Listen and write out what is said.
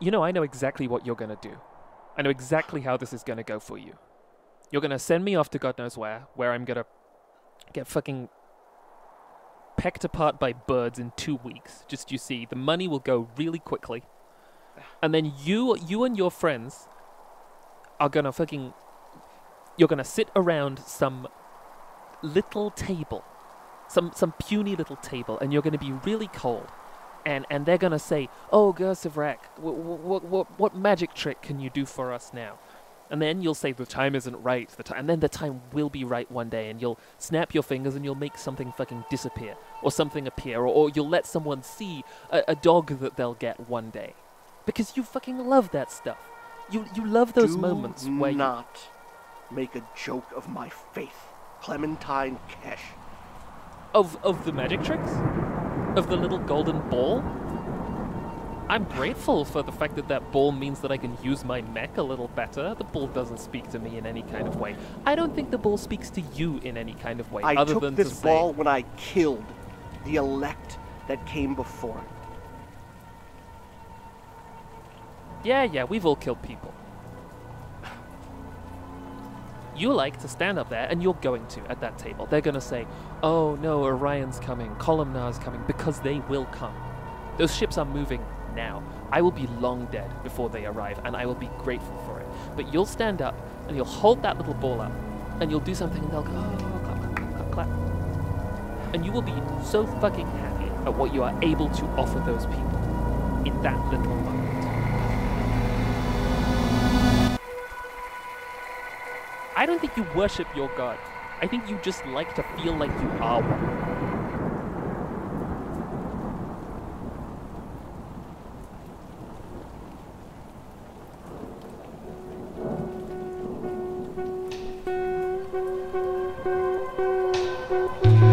you know, I know exactly what you're going to do. I know exactly how this is going to go for you. You're going to send me off to God knows where, where I'm going to get fucking pecked apart by birds in two weeks. Just you see, the money will go really quickly. And then you, you and your friends are going to fucking. You're going to sit around some little table. Some, some puny little table, and you're going to be really cold and and they're gonna say, "Oh, Gur Sevraq, what, what what what magic trick can you do for us now?" And then you'll say, "The time isn't right." The time, and then the time will be right one day, and you'll snap your fingers and you'll make something fucking disappear, or something appear, or, or you'll let someone see a, a dog that they'll get one day, because you fucking love that stuff. You you love those Do moments where you, not make a joke of my faith, Clementine Kesh. of of the magic tricks, of the little golden ball. I'm grateful for the fact that that ball means that I can use my mech a little better. The ball doesn't speak to me in any kind of way. I don't think the ball speaks to you in any kind of way, I other took than this to say, ball when I killed the elect that came before. "Yeah, yeah, we've all killed people." You like to stand up there, and you're going to at that table. They're going to say, "Oh no, Orion's coming, Columnar's coming," because they will come. Those ships are moving now. I will be long dead before they arrive, and I will be grateful for it. But you'll stand up, and you'll hold that little ball up, and you'll do something, and they'll go, "Oh, clap, clap, clap, clap, clap," and you will be so fucking happy at what you are able to offer those people in that little moment. I don't think you worship your god. I think you just like to feel like you are one. Thank